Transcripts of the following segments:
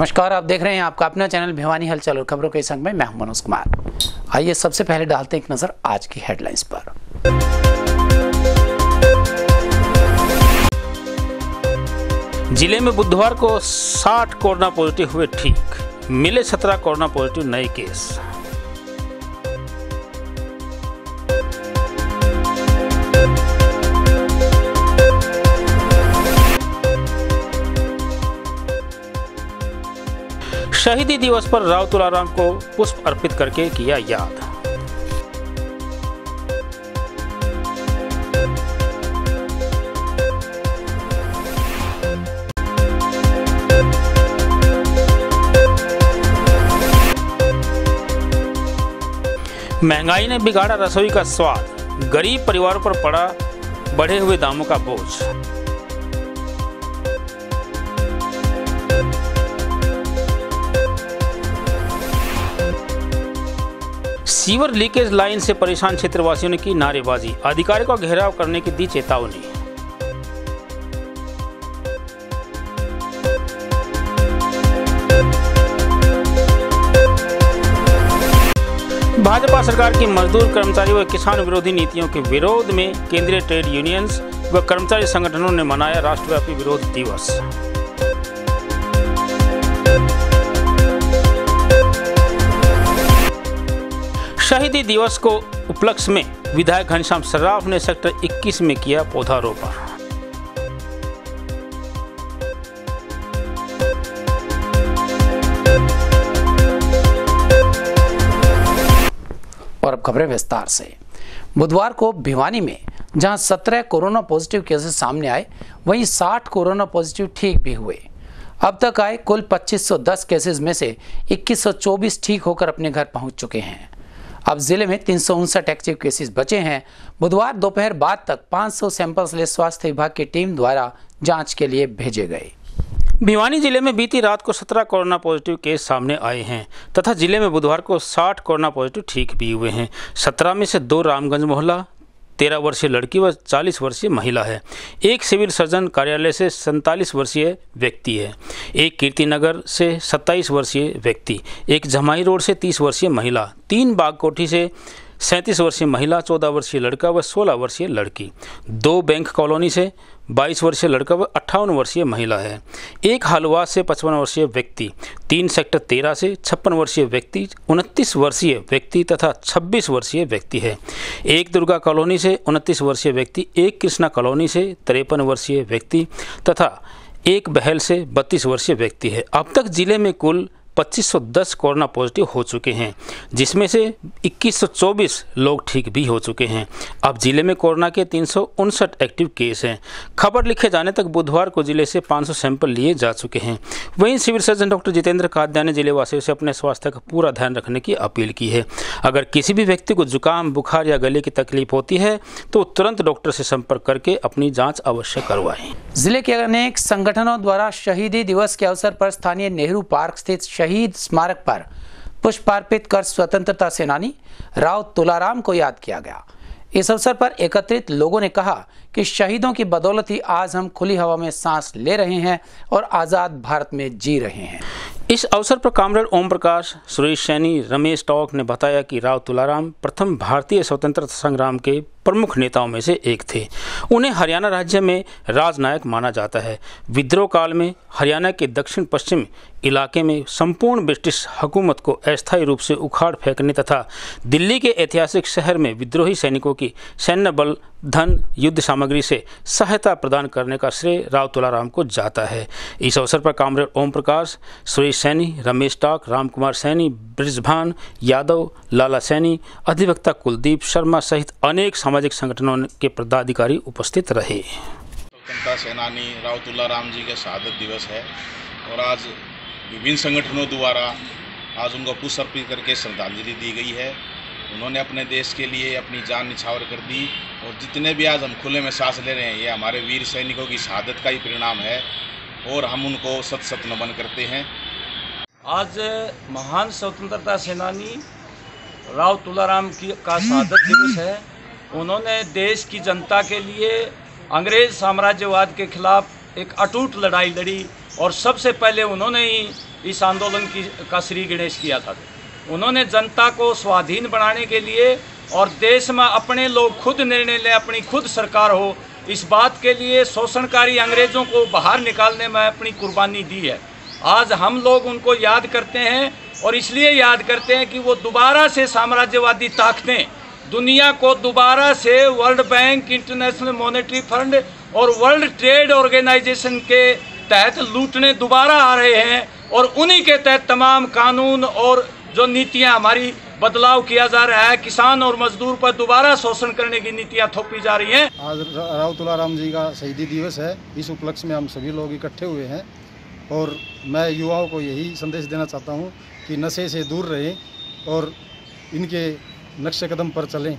नमस्कार, आप देख रहे हैं आपका अपना चैनल भिवानी हलचल और खबरों के संग में मैं मनोज कुमार। आइए सबसे पहले डालते हैं एक नज़र आज की हेडलाइंस पर। ज़िले में बुधवार को 60 कोरोना पॉजिटिव हुए ठीक, मिले 17 कोरोना पॉजिटिव नए केस। शहीदी दिवस पर राव तुलाराम को पुष्प अर्पित करके किया याद। महँगाई ने बिगाड़ा रसोई का स्वाद, गरीब परिवारों पर पड़ा बढ़े हुए दामों का बोझ। सीवर लीकेज लाइन से परेशान क्षेत्रवासियों ने की नारेबाजी। अधिकारियों का घेराव करने की दी चेतावनी। भाजपा सरकार की मजदूर, कर्मचारी व किसान विरोधी नीतियों के विरोध में केंद्रीय ट्रेड यूनियंस व कर्मचारी संगठनों ने मनाया राष्ट्रव्यापी विरोध दिवस। शहीदी दिवस को उपलक्ष्य में विधायक घनश्याम सर्राफ ने सेक्टर 21 में किया पौधारोपण। और अब खबरें विस्तार से। बुधवार को भिवानी में, जहाँ 17 कोरोना पॉजिटिव केसेस सामने आए, वहीं 60 कोरोना पॉजिटिव ठीक भी हुए। अब तक आए कुल 2510 केसेस में से 2124 ठीक होकर अपने घर पहुँच चुके हैं। अब ज़िले में तीन सौ उनसठ एक्टिव केसेस बचे हैं। बुधवार दोपहर बाद तक 500 सैंपल्स ले स्वास्थ्य विभाग की टीम द्वारा जाँच के लिए भेजे गए। भिवानी ज़िले में बीती रात को 17 कोरोना पॉजिटिव केस सामने आए हैं तथा ज़िले में बुधवार को 60 कोरोना पॉजिटिव ठीक भी हुए हैं। 17 में से दो रामगंज मोहल्ला तेरह वर्षीय लड़की व चालीस वर्षीय महिला है। एक सिविल सर्जन कार्यालय से सैंतालीस वर्षीय व्यक्ति है। एक कीर्ति नगर से सत्ताईस वर्षीय व्यक्ति। एक जमाई रोड से तीस वर्षीय महिला। तीन बागकोठी से सैंतीस वर्षीय महिला, चौदह वर्षीय लड़का व सोलह वर्षीय लड़की। दो बैंक कॉलोनी से बाईस वर्षीय लड़का व अट्ठावन वर्षीय महिला है। एक हलवा से पचपन वर्षीय व्यक्ति, तीन सेक्टर तेरह से छप्पन वर्षीय व्यक्ति, उनतीस वर्षीय व्यक्ति तथा छब्बीस वर्षीय व्यक्ति है। एक दुर्गा कॉलोनी से उनतीस वर्षीय व्यक्ति, एक कृष्णा कॉलोनी से तिरपन वर्षीय व्यक्ति तथा एक बहल से बत्तीस वर्षीय व्यक्ति है। अब तक ज़िले में कुल 2510 कोरोना पॉजिटिव हो चुके हैं, जिसमें से 2124 लोग ठीक भी हो चुके हैं। अब ज़िले में कोरोना के तीन सौ उनसठ एक्टिव केस हैं। खबर लिखे जाने तक बुधवार को ज़िले से 500 सैंपल लिए जा चुके हैं। वहीं civil surgeon doctor Jitendra Kadya ने ज़िले वासियों से अपने स्वास्थ्य का पूरा ध्यान रखने की अपील की है। अगर किसी भी व्यक्ति को जुकाम, बुखार या गले की तकलीफ़ होती है तो तुरंत डॉक्टर से संपर्क करके अपनी जाँच अवश्य करवाएँ। ज़िले के अनेक संगठनों द्वारा शहीदी दिवस के अवसर पर स्थानीय नेहरू पार्क स्थित शहीद स्मारक पर पुष्प अर्पित कर स्वतंत्रता सेनानी राव तुलाराम को याद किया गया। इस अवसर पर एकत्रित लोगों ने कहा कि शहीदों की बदौलत ही आज हम खुली हवा में सांस ले रहे हैं और आज़ाद भारत में जी रहे हैं। इस अवसर पर कामरेड ओम प्रकाश, सुरेश सैनी, रमेश टॉक ने बताया कि राव तुलाराम प्रथम भारतीय स्वतंत्रता संग्राम के प्रमुख नेताओं में से एक थे। उन्हें हरियाणा राज्य में राजनायक माना जाता है। विद्रोह काल में हरियाणा के दक्षिण पश्चिम इलाके में संपूर्ण ब्रिटिश हुकूमत को अस्थायी रूप से उखाड़ फेंकने तथा दिल्ली के ऐतिहासिक शहर में विद्रोही सैनिकों की सैन्य बल धन, युद्ध सामग्री से सहायता प्रदान करने का श्रेय राव तुलाराम को जाता है। इस अवसर पर कामरेड ओम प्रकाश, सुरेश सैनी, रमेश टाक राम कुमार सैनी, ब्रिजभान, यादव, लाला सैनी, अधिवक्ता कुलदीप शर्मा सहित अनेक सामाजिक संगठनों के पदाधिकारी उपस्थित रहे। स्वतंत्रता सेनानी राव तुलाराम जी के शहादत दिवस है और आज विभिन्न संगठनों द्वारा आज उनको पुष्प अर्पित करके श्रद्धांजलि दी गई है। उन्होंने अपने देश के लिए अपनी जान निछावर कर दी और जितने भी आज हम खुले में सांस ले रहे हैं, ये हमारे वीर सैनिकों की शहादत का ही परिणाम है और हम उनको सत सत नमन करते हैं। आज महान स्वतंत्रता सेनानी राव तुलाराम की, का शहादत दिवस है। उन्होंने देश की जनता के लिए अंग्रेज़ साम्राज्यवाद के खिलाफ एक अटूट लड़ाई लड़ी और सबसे पहले उन्होंने ही इस आंदोलन की, का श्री गणेश किया था। उन्होंने जनता को स्वाधीन बनाने के लिए और देश में अपने लोग खुद निर्णय लें, अपनी खुद सरकार हो, इस बात के लिए शोषणकारी अंग्रेज़ों को बाहर निकालने में अपनी कुर्बानी दी है। आज हम लोग उनको याद करते हैं और इसलिए याद करते हैं कि वो दोबारा से साम्राज्यवादी ताकतें, दुनिया को दोबारा से world bank, international monetary fund और वर्ल्ड ट्रेड ऑर्गेनाइजेशन के तहत लूटने दोबारा आ रहे हैं और उन्हीं के तहत तमाम कानून और जो नीतियाँ हमारी बदलाव किया जा रहा है किसान और मजदूर पर दोबारा शोषण करने की नीतियाँ थोपी जा रही हैं। आज राव तुलाराम जी का शहीदी दिवस है। इस उपलक्ष्य में हम सभी लोग इकट्ठे हुए हैं और मैं युवाओं को यही संदेश देना चाहता हूँ कि नशे से दूर रहें और इनके नक्शे कदम पर चलें।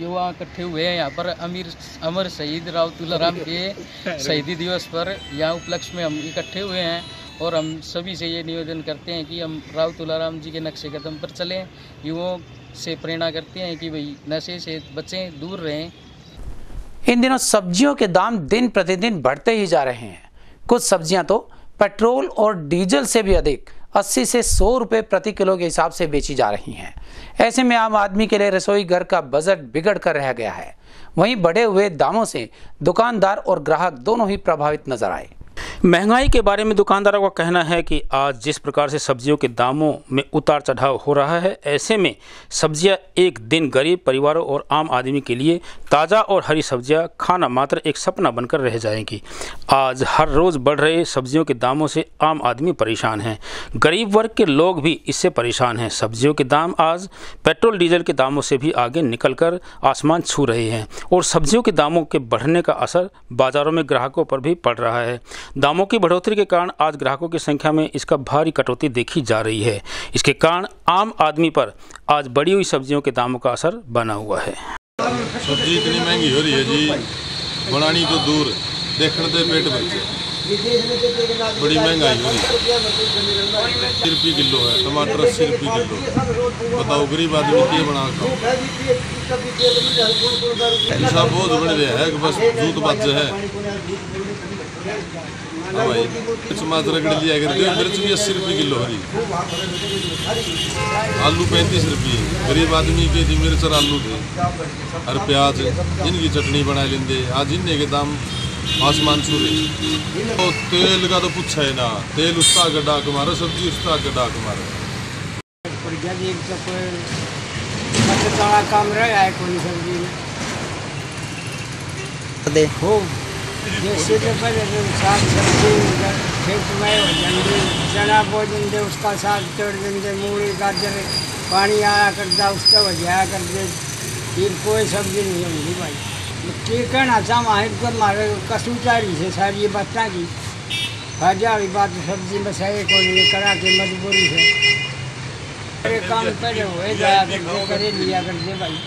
युवा इकट्ठे हुए हैं यहाँ पर। अमीर अमर शहीद राव तुलाराम के शहीदी दिवस पर यहाँ उपलक्ष्य में हम इकट्ठे हुए हैं। और हम सभी से ये निवेदन करते हैं कि हम राव तुलाराम जी के नक्शे कदम पर चलें। युवाओं से प्रेरणा करते हैं कि भाई नशे से बचें, दूर रहें। इन दिनों सब्जियों के दाम दिन प्रतिदिन बढ़ते ही जा रहे हैं। कुछ सब्ज़ियाँ तो पेट्रोल और डीजल से भी अधिक 80 से 100 रुपए प्रति किलो के हिसाब से बेची जा रही हैं। ऐसे में आम आदमी के लिए रसोई घर का बजट बिगड़ कर रह गया है। वहीं बढ़े हुए दामों से दुकानदार और ग्राहक दोनों ही प्रभावित नज़र आए। महँगाई के बारे में दुकानदारों का कहना है कि आज जिस प्रकार से सब्जियों के दामों में उतार चढ़ाव हो रहा है, ऐसे में सब्ज़ियाँ एक दिन गरीब परिवारों और आम आदमी के लिए ताज़ा और हरी सब्ज़ियाँ खाना मात्र एक सपना बनकर रह जाएँगी। आज हर रोज़ बढ़ रहे सब्जियों के दामों से आम आदमी परेशान है। गरीब वर्ग के लोग भी इससे परेशान हैं। सब्जियों के दाम आज पेट्रोल, डीजल के दामों से भी आगे निकलकर आसमान छू रहे हैं और सब्जियों के दामों के बढ़ने का असर बाजारों में ग्राहकों पर भी पड़ रहा है। दामों की बढ़ोतरी के कारण आज ग्राहकों की संख्या में इसका भारी कटौती देखी जा रही है। इसके कारण आम आदमी पर आज बढ़ी हुई सब्जियों के दामों का असर बना हुआ है। सब्ज़ी इतनी महँगी हो रही है जी। बनानी तो दूर, देखने दे पेट बच्चे बड़ी महँगाई हो रही है। अस्सी रुपये किलो है, टमाटर अस्सी रुपये किलो। बताओ, गरीब आदमी की बना खाओ। बहुत बन रहा है बस जूत बच है भाई मिर्च मात्र लिया करते मिर्च भी अस्सी रुपये किलो हो रही आलू पैंतीस रुपये। गरीब आदमी के थी मिर्च और आलू थे और प्याज इनकी चटनी बना लेंगे आज इनने के दाम आसमान छू रहे। तो तेल का तो पूछा है ना। तेल उसका गड्ढा के मारे सब्ज़ी उसका गड्ढा के मारे। काम रहा है कोई सब्ज़ी में। हो तो पहले तो साग सब्ज़ी, खेत में हो जाएँगे चना बो देंगे उसका साग तोड़ देंगे, मूली, गाजर, पानी आया करता उसका वजाया करते फिर कोई सब्ज़ी नहीं होगी भाई। की कहना चाह तो हमारे कसूचारी से सारी बच्चा की। वाली बात सब्ज़ी में सही को नहीं करा के मजबूरी है अरे काम करे हुए जाया करते करे, लिया करते भाई।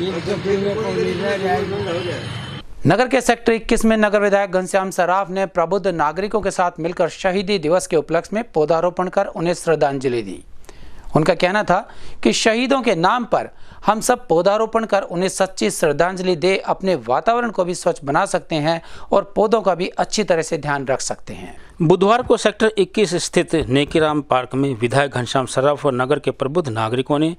ये तो दिन में को नहीं रह जाएगी। नगर के सेक्टर 21 में नगर विधायक घनश्याम सराफ ने प्रबुद्ध नागरिकों के साथ मिलकर शहीदी दिवस के उपलक्ष्य में पौधारोपण कर उन्हें श्रद्धांजलि दी। उनका कहना था कि शहीदों के नाम पर हम सब पौधारोपण कर उन्हें सच्ची श्रद्धांजलि दे, अपने वातावरण को भी स्वच्छ बना सकते हैं और पौधों का भी अच्छी तरह से ध्यान रख सकते हैं। बुधवार को सेक्टर 21 स्थित नेकीराम पार्क में विधायक घनश्याम सराफ और नगर के प्रबुद्ध नागरिकों ने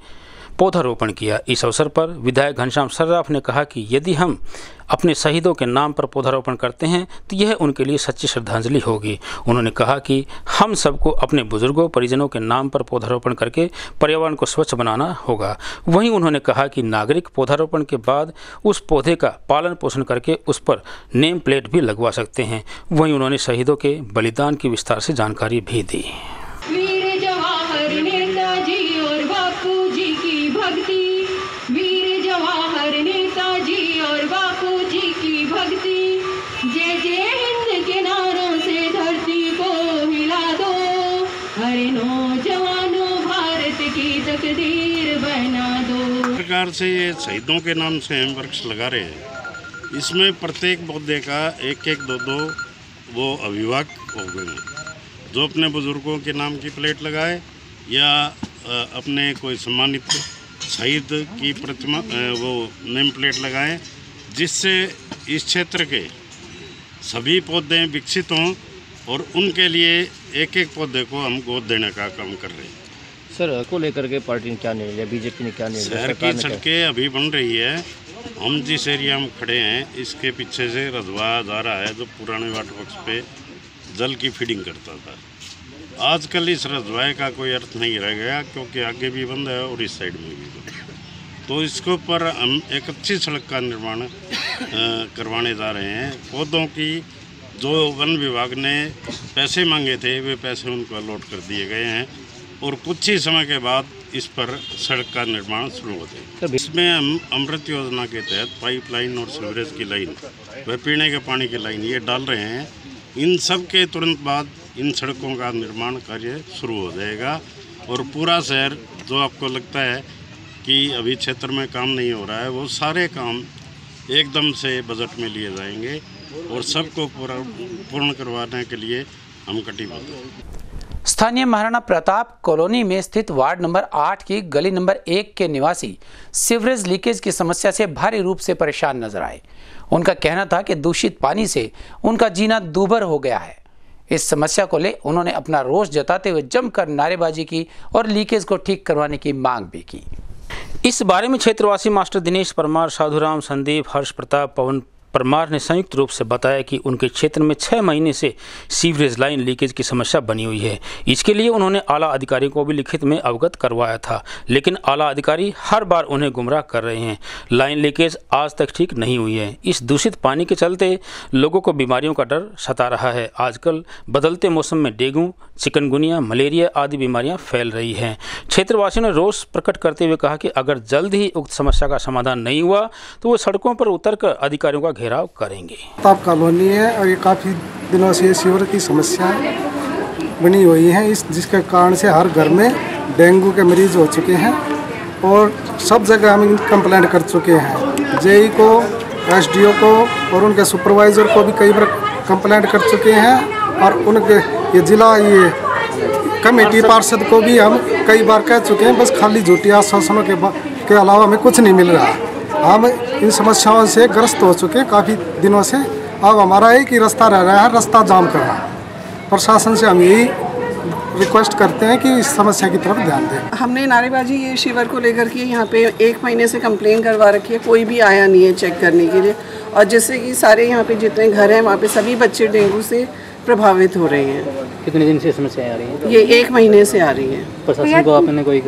पौधारोपण किया। इस अवसर पर विधायक घनश्याम सर्राफ ने कहा कि यदि हम अपने शहीदों के नाम पर पौधारोपण करते हैं तो यह उनके लिए सच्ची श्रद्धांजलि होगी। उन्होंने कहा कि हम सबको अपने बुज़ुर्गों, परिजनों के नाम पर पौधारोपण करके पर्यावरण को स्वच्छ बनाना होगा। वहीं उन्होंने कहा कि नागरिक पौधारोपण के बाद उस पौधे का पालन पोषण करके उस पर नेम प्लेट भी लगवा सकते हैं। वहीं उन्होंने शहीदों के बलिदान की विस्तार से जानकारी भी दी। जय जय हिंद से धरती को हिला दो। हरे नौजवानों, भारत की तकदीर बना दो। प्रकार से ये शहीदों के नाम से हम वृक्ष लगा रहे हैं। इसमें प्रत्येक पौधे का एक एक दो दो वो अभिभावक हो गए जो अपने बुज़ुर्गों के नाम की प्लेट लगाए या अपने कोई सम्मानित शहीद की प्रतिमा वो नेम प्लेट लगाएँ, जिससे इस क्षेत्र के सभी पौधे विकसित हों और उनके लिए एक एक पौधे को हम गोद देने का काम कर रहे हैं। सर को लेकर के पार्टी ने क्या निर्णय लिया? बीजेपी ने क्या निर्णय लिया? शहर की सड़कें अभी बन रही है। हम जिस एरिया में खड़े हैं इसके पीछे से रजवा रहा है जो पुराने वाटर वर्क्स पे जल की फीडिंग करता था। आजकल इस रजवाए का कोई अर्थ नहीं रह गया क्योंकि आगे भी बंद है और इस साइड में भी बंद तो इसके ऊपर हम एक अच्छी सड़क का निर्माण करवाने जा रहे हैं। पौधों की जो वन विभाग ने पैसे मांगे थे वे पैसे उनको अलॉट कर दिए गए हैं और कुछ ही समय के बाद इस पर सड़क का निर्माण शुरू हो। जाएगा इसमें हम अमृत योजना के तहत पाइपलाइन और सीवरेज की लाइन व पीने के पानी की लाइन ये डाल रहे हैं। इन सब के तुरंत बाद इन सड़कों का निर्माण कार्य शुरू हो जाएगा और पूरा शहर जो आपको लगता है कि अभी क्षेत्र में काम नहीं हो रहा है, वो सारे काम एकदम से बजट में लिए जाएँगे और सबको पूरा, पूर्ण करवाने के लिए हम कटिबद्ध हैं। स्थानीय महाराणा प्रताप कॉलोनी में स्थित वार्ड नंबर आठ की गली नंबर एक के निवासी सीवरेज लीकेज की समस्या से भारी रूप से परेशान नज़र आए। उनका कहना था कि दूषित पानी से उनका जीना दूभर हो गया है। इस समस्या को ले उन्होंने अपना रोष जताते हुए जमकर नारेबाजी की और लीकेज को ठीक करवाने की मांग भी की। इस बारे में क्षेत्रवासी मास्टर दिनेश परमार साधुराम संदीप हर्ष प्रताप पवन परमार ने संयुक्त रूप से बताया कि उनके क्षेत्र में छह महीने से सीवरेज लाइन लीकेज की समस्या बनी हुई है। इसके लिए उन्होंने आला अधिकारियों को भी लिखित में अवगत करवाया था, लेकिन आला अधिकारी हर बार उन्हें गुमराह कर रहे हैं। लाइन लीकेज आज तक ठीक नहीं हुई है। इस दूषित पानी के चलते लोगों को बीमारियों का डर सता रहा है। आजकल बदलते मौसम में डेंगू, चिकनगुनिया, मलेरिया आदि बीमारियाँ फैल रही हैं। क्षेत्रवासियों ने रोष प्रकट करते हुए कहा कि अगर जल्द ही उक्त समस्या का समाधान नहीं हुआ तो वो सड़कों पर उतरकर अधिकारियों का घेराव करेंगे। ताप कॉलोनी है और ये काफ़ी दिनों से सीवर की समस्या बनी हुई है। इस, जिसके कारण से हर घर में डेंगू के मरीज़ हो चुके हैं और सब जगह हम कंप्लेंट कर चुके हैं। जेई को, एसडीओ को और उनके सुपरवाइज़र को भी कई बार कंप्लेंट कर चुके हैं और उनके ये जिला, ये कमेटी पार्षद को भी हम कई बार कह चुके हैं, बस खाली झूठी आश्वासनों के के अलावा हमें कुछ नहीं मिल रहा। हम इन समस्याओं से ग्रस्त हो चुके हैं काफ़ी दिनों से। अब हमारा एक ही रास्ता रह रहा है रास्ता जाम करना। प्रशासन से हम यही रिक्वेस्ट करते हैं कि इस समस्या की तरफ़ ध्यान दें। हमने नारेबाजी ये शिविर को लेकर के यहाँ पे एक महीने से कंप्लेन करवा रखी है कोई भी आया नहीं है चेक करने के लिए। और जिससे कि सारे यहाँ पे जितने घर हैं वहाँ पे सभी बच्चे डेंगू से प्रभावित हो रहे हैं। कितने दिन से समस्या आ रही है? ये एक महीने से आ रही है। प्रशासन को आपने कोई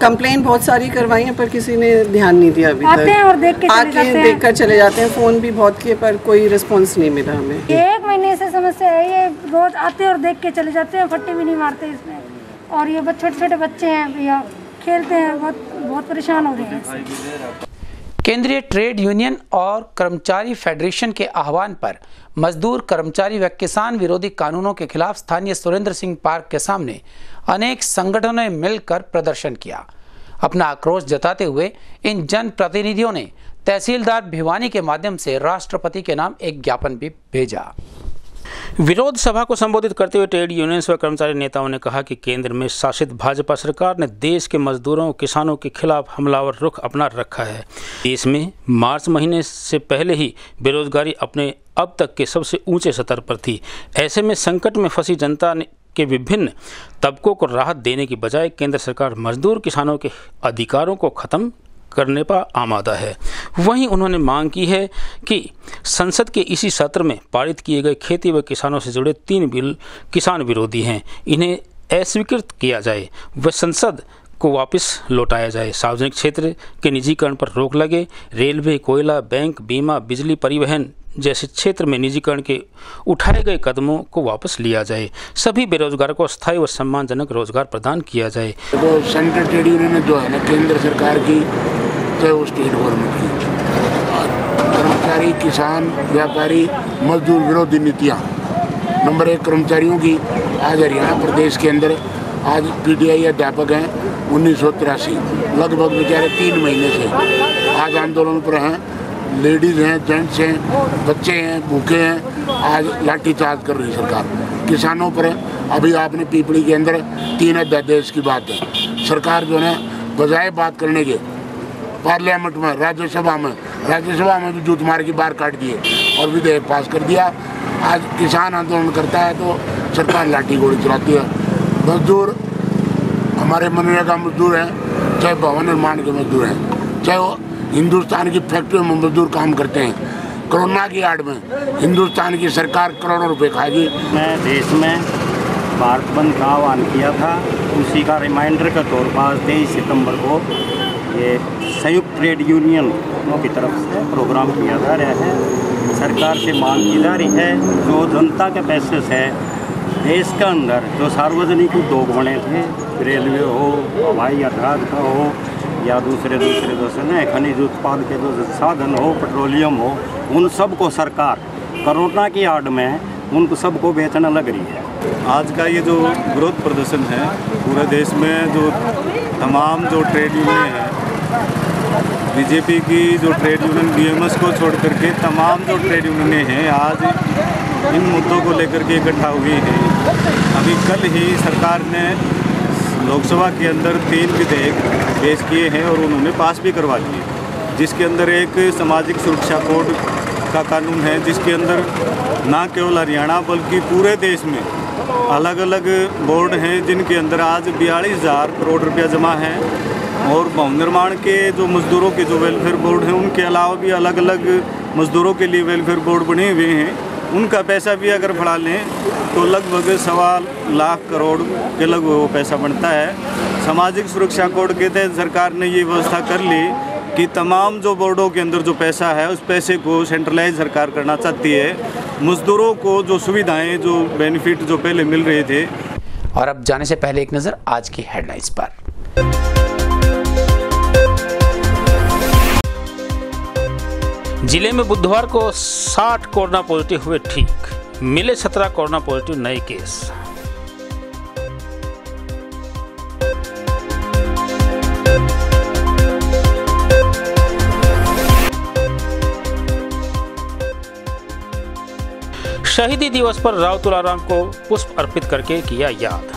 कंप्लेन बहुत सारी करवाई है पर किसी ने ध्यान नहीं दिया अभी आते तक हैं और देख के चले आके जाते हैं। देख कर चले जाते हैं फ़ोन भी बहुत किए पर कोई रिस्पॉन्स नहीं मिला हमें एक महीने से समस्या है ये रोज आते हैं और देख के चले जाते हैं फट्टे भी नहीं मारते इसमें और ये बच्चे छोटे छोटे बच्चे हैं भैया खेलते हैं बहुत बहुत परेशान हो रहे हैं इससे। केंद्रीय ट्रेड यूनियन और कर्मचारी फेडरेशन के आह्वान पर मजदूर कर्मचारी व किसान विरोधी कानूनों के खिलाफ स्थानीय सुरेंद्र सिंह पार्क के सामने अनेक संगठनों ने मिलकर प्रदर्शन किया। अपना आक्रोश जताते हुए इन जन प्रतिनिधियों ने तहसीलदार भिवानी के माध्यम से राष्ट्रपति के नाम एक ज्ञापन भी भेजा। विरोध सभा को संबोधित करते हुए ट्रेड यूनियंस व कर्मचारी नेताओं ने कहा कि केंद्र में शासित भाजपा सरकार ने देश के मजदूरों, किसानों के खिलाफ हमलावर रुख अपना रखा है। देश में मार्च महीने से पहले ही बेरोजगारी अपने अब तक के सबसे ऊँचे स्तर पर थी। ऐसे में संकट में फंसी जनता ने के विभिन्न तबकों को राहत देने की बजाय केंद्र सरकार मजदूर किसानों के अधिकारों को खत्म करने पर आमादा है। वहीं उन्होंने मांग की है कि संसद के इसी सत्र में पारित किए गए खेती व किसानों से जुड़े तीन बिल किसान विरोधी हैं। इन्हें अस्वीकृत किया जाए। व संसद को वापस लौटाया जाए। सार्वजनिक क्षेत्र के निजीकरण पर रोक लगे। रेलवे, कोयला, बैंक, बीमा, बिजली परिवहन जैसे क्षेत्र में निजीकरण के उठाए गए कदमों को वापस लिया जाए। सभी बेरोजगारों को स्थायी व सम्मानजनक रोज़गार प्रदान किया जाए। तो सेंट्रल ट्रेड यूनियन जो है ना, केंद्र सरकार की चाहे वो स्टेट गवर्नमेंट की। और कर्मचारी, किसान, व्यापारी, मजदूर विरोधी नीतियाँ। नंबर एक, कर्मचारियों की आज हरियाणा प्रदेश के अंदर। आज पीटीआई अध्यापक हैं, उन्नीस सौ तिरासी, लगभग बेचारे तीन महीने से। आज आंदोलन पर हैं, लेडीज़ हैं, जेंट्स हैं, बच्चे हैं, भूखे हैं, आज लाठीचार्ज कर रही सरकार। किसानों पर अभी आपने पीपड़ी के अंदर तीन अध्यादेश की बात है। सरकार जो है बजाय बात करने के, पार्लियामेंट में, राज्यसभा में राज्यसभा में भी जूत मार की बाहर काट दिए और विधेयक पास कर दिया। आज किसान आंदोलन करता है तो सरकार लाठी गोली चलाती है। मजदूर, हमारे मनरेगा मजदूर हैं, चाहे भवन निर्माण के मजदूर हैं, चाहे वो हिंदुस्तान की फैक्ट्रियों में मजदूर काम करते हैं। कोरोना की आड़ में हिंदुस्तान की सरकार करोड़ों रुपए खाएगी। मैं देश में भारत बंद का आह्वान किया था, उसी का रिमाइंडर के तौर पर तेईस सितंबर को ये संयुक्त ट्रेड यूनियन की तरफ़ से प्रोग्राम किया जा रहा है। सरकार से मांग की जा रही है, जो जनता के पैसे से देश के अंदर जो सार्वजनिक उद्योग बने थे, रेलवे हो, हवाई अड्डा का हो, या दूसरे दूसरे जो से ना खनिज उत्पाद के जो साधन हो, पेट्रोलियम हो, उन सबको सरकार करोना की आड़ में उनको सबको बेचना लग रही है। आज का ये जो विरोध प्रदर्शन है, पूरे देश में जो तमाम जो ट्रेड यूनियन है, बीजेपी की जो ट्रेड यूनियन, बीएमएस को छोड़ करके तमाम जो ट्रेड यूनियन हैं, आज इन मुद्दों को लेकर के इकट्ठा हुई हैं। अभी कल ही सरकार ने लोकसभा के अंदर तीन विधेयक पेश किए हैं और उन्होंने पास भी करवा लिए। जिसके अंदर एक सामाजिक सुरक्षा कोड का कानून है, जिसके अंदर ना केवल हरियाणा बल्कि पूरे देश में अलग अलग बोर्ड हैं, जिनके अंदर आज बयालीस हज़ार करोड़ रुपया जमा है। और भवन निर्माण के जो मज़दूरों के जो वेलफेयर बोर्ड हैं, उनके अलावा भी अलग अलग मज़दूरों के लिए वेलफेयर बोर्ड बने हुए हैं। उनका पैसा भी अगर बढ़ा लें तो लगभग सवा लाख करोड़ के लगभग वो पैसा बनता है। सामाजिक सुरक्षा कोड के तहत सरकार ने ये व्यवस्था कर ली कि तमाम जो बोर्डों के अंदर जो पैसा है, उस पैसे को सेंट्रलाइज सरकार करना चाहती है। मज़दूरों को जो सुविधाएँ, जो बेनिफिट जो पहले मिल रहे थे। और अब जाने से पहले एक नज़र आज की हेडलाइंस पर। ज़िले में बुधवार को 60 कोरोना पॉजिटिव हुए ठीक, मिले 17 कोरोना पॉजिटिव नए केस। शहीदी दिवस पर राव तुलाराम को पुष्प अर्पित करके किया याद।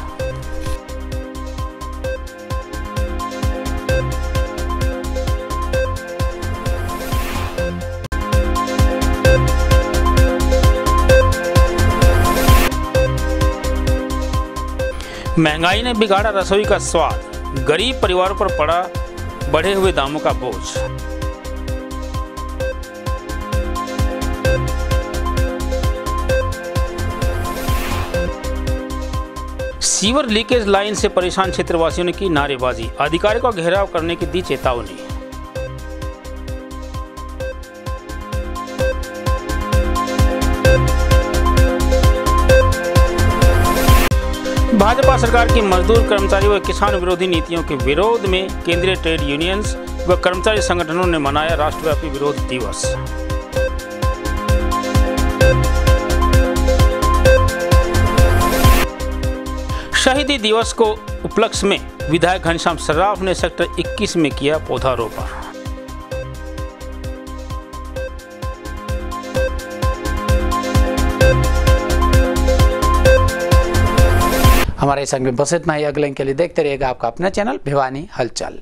महँगाई ने बिगाड़ा रसोई का स्वाद। गरीब परिवारों पर पड़ा बढ़े हुए दामों का बोझ। सीवर लीकेज लाइन से परेशान क्षेत्रवासियों ने की नारेबाजी। अधिकारी का घेराव करने की दी चेतावनी। सरकार की मजदूर, कर्मचारी व किसान विरोधी नीतियों के विरोध में केंद्रीय ट्रेड यूनियंस व कर्मचारी संगठनों ने मनाया राष्ट्रव्यापी विरोध दिवस। शहीदी दिवस को उपलक्ष्य में विधायक घनश्याम सर्राफ ने सेक्टर 21 में किया पौधारोपण। हमारे संग में बस इतना ही अगले के लिए देखते रहिएगा आपका अपना चैनल भिवानी हलचल।